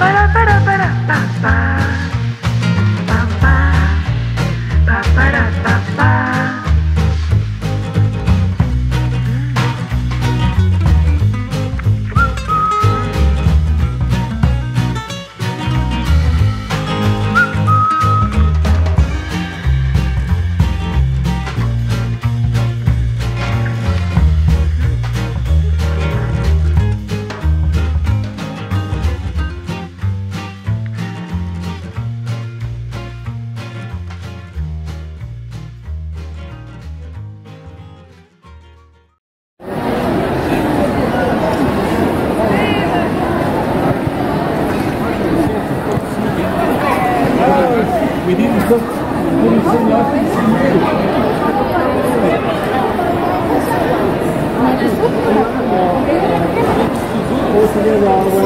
ba-da-ba-ba-ba-ba-ba Thank you.